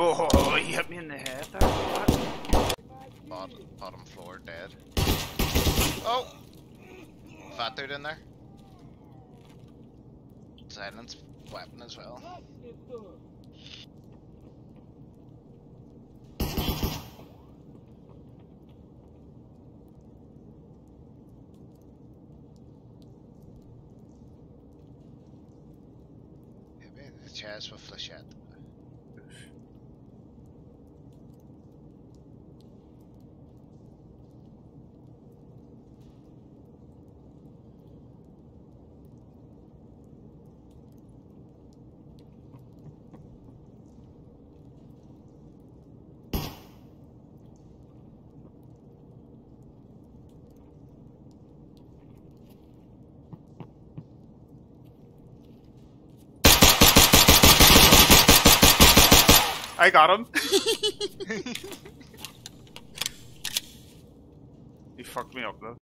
Oh, he hit me in the head? Bottom, bottom floor, dead. Oh! Fat dude in there. Silence weapon as well. Maybe the chest with flechette. I got him. he fucked me up though.